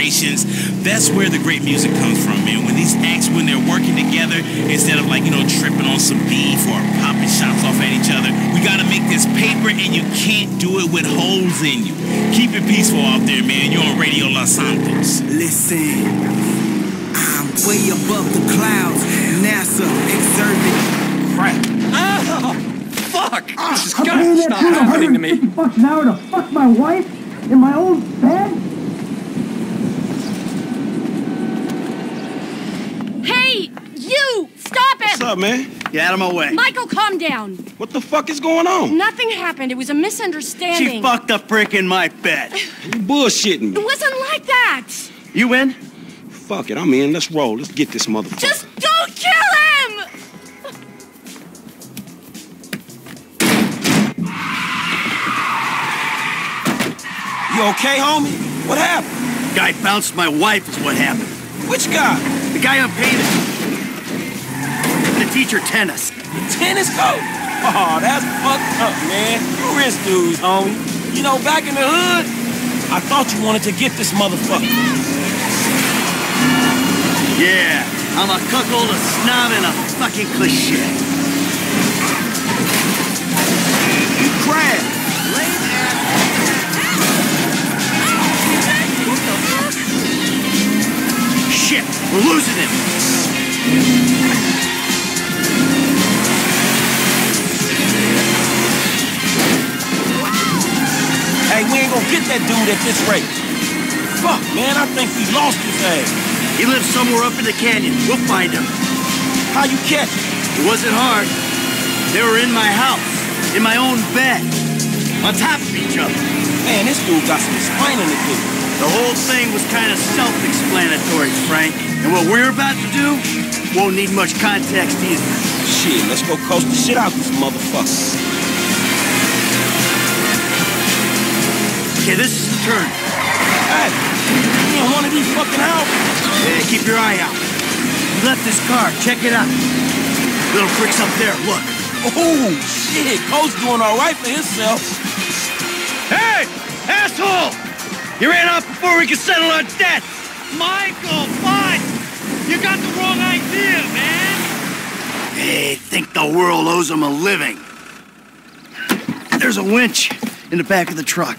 collaborations. That's where the great music comes from, man. When these acts, when they're working together, instead of like, you know, tripping on some beef or popping shots off at each other, we gotta make this paper and you can't do it with holes in you. Keep it peaceful out there, man. You're on Radio Los Santos. Listen, I'm way above the clouds. NASA exerted. Crap. Oh, fuck! Ah, this is I'm gotta paying that stop dude happening to me. 150 bucks an hour to fuck my wife in my old bed? Hey, you! Stop What's up, man? Get out of my way. Michael, calm down. What the fuck is going on? Nothing happened. It was a misunderstanding. She fucked a brick in my bed. You bullshitting me. It wasn't like that. You in? Fuck it, I'm in. Let's roll. Let's get this motherfucker. Just don't kill him! You okay, homie? What happened? Guy bounced my wife is what happened. Which guy? The guy I'm painting. The teacher tennis. The tennis coach? Oh, that's fucked up, man. You rich dudes, homie. You know, back in the hood, I thought you wanted to get this motherfucker. Yeah, I'm a cuckold, a snob, and a fucking cliche. That dude at this rate. Fuck, man, I think we lost his ass. He lives somewhere up in the canyon. We'll find him. How you catch him? It wasn't hard. They were in my house, in my own bed, on top of each other. Man, this dude got some explaining to do. The whole thing was kind of self-explanatory, Frank. And what we're about to do won't need much context either. Shit, let's go coast the shit out of this motherfucker. Okay, this is the turn. Hey, you one of these fucking houses? Yeah, keep your eye out. We left this car. Check it out. Little bricks up there. Look. Oh, shit, Coach doing all right for himself. Hey, asshole! You ran off before we could settle our debt. Michael, what? You got the wrong idea, man. They think the world owes them a living. There's a winch in the back of the truck.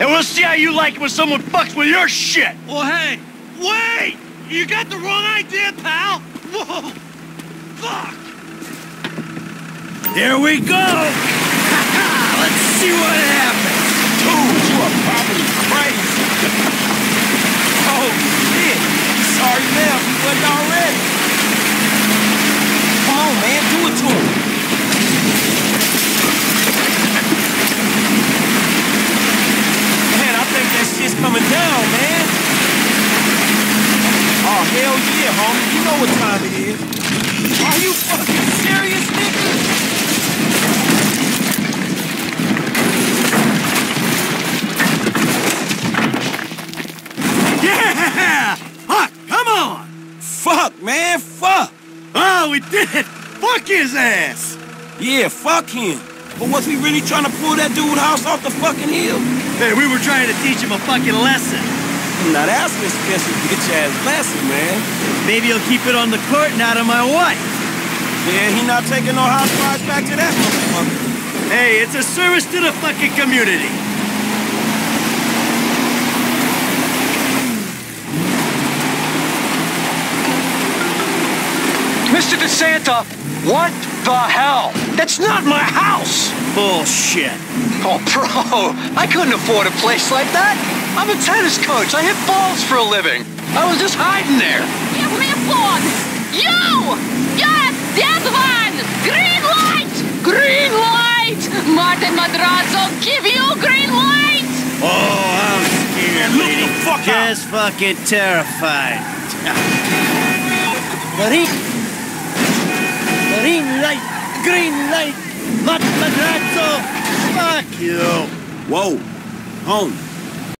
And we'll see how you like it when someone fucks with your shit! Well, hey, wait! You got the wrong idea, pal! Whoa! Fuck! Here we go! Let's see what happens! Dude, you are probably crazy. oh, shit. Sorry now you wasn't already. Come on, man. Do it to him. Man, I think that shit's coming down, man. Oh, hell yeah, homie. You know what time it is. Are you fucking serious, nigga? Yeah! Fuck, come on! Fuck, man. Fuck. Oh, we did it! Fuck his ass! Yeah, fuck him. But was we really trying to pull that dude house off the fucking hill? Hey, we were trying to teach him a fucking lesson. Now that's an expensive get your ass blasted, man. Maybe he'll keep it on the court and out of my wife. Yeah, he not taking no hot hostage back to that motherfucker. Hey, it's a service to the fucking community. Mr. DeSanta, what the hell? That's not my house! Bullshit. Oh, bro, I couldn't afford a place like that. I'm a tennis coach. I hit balls for a living. I was just hiding there. Give me a phone! You! Yes, that one! Green light! Green light! Martin Madrazo, give you green light! Oh, I'm scared, Look lady. the fuck out. Just fucking terrified. Green. Green light. Green light. Mat Madrazo. Fuck you. Whoa. Home.